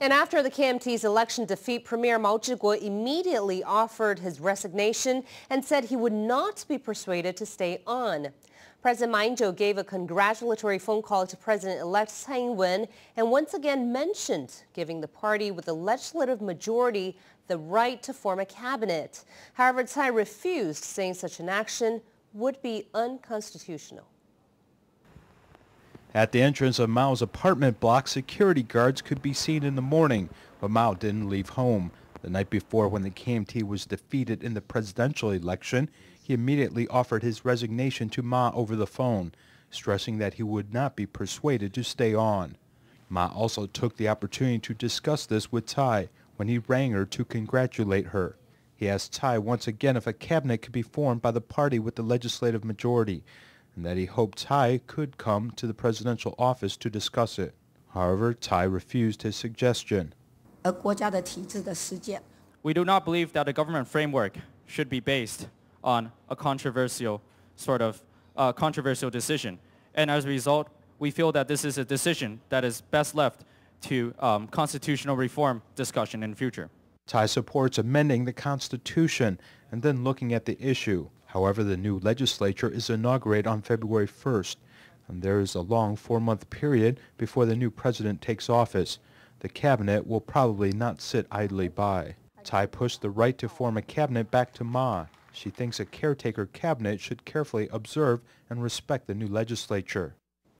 And after the KMT's election defeat, Premier Mao Chi-kuo immediately offered his resignation and said he would not be persuaded to stay on. President Ma Ying-jeou gave a congratulatory phone call to President-elect Tsai Ing-wen and once again mentioned giving the party with the legislative majority the right to form a cabinet. However, Tsai refused, saying such an action would be unconstitutional. At the entrance of Mao's apartment block, security guards could be seen in the morning, but Mao didn't leave home. The night before, when the KMT was defeated in the presidential election, he immediately offered his resignation to Ma over the phone, stressing that he would not be persuaded to stay on. Ma also took the opportunity to discuss this with Tsai when he rang her to congratulate her. He asked Tsai once again if a cabinet could be formed by the party with the legislative majority, and that he hoped Tsai could come to the presidential office to discuss it. However, Tsai refused his suggestion. We do not believe that a government framework should be based on a controversial sort of uh, controversial decision. And as a result, we feel that this is a decision that is best left to um, constitutional reform discussion in the future. Tsai supports amending the Constitution and then looking at the issue. However, the new legislature is inaugurated on February 1st, and there is a long four-month period before the new president takes office. The cabinet will probably not sit idly by. Tsai pushed the right to form a cabinet back to Ma. She thinks a caretaker cabinet should carefully observe and respect the new legislature.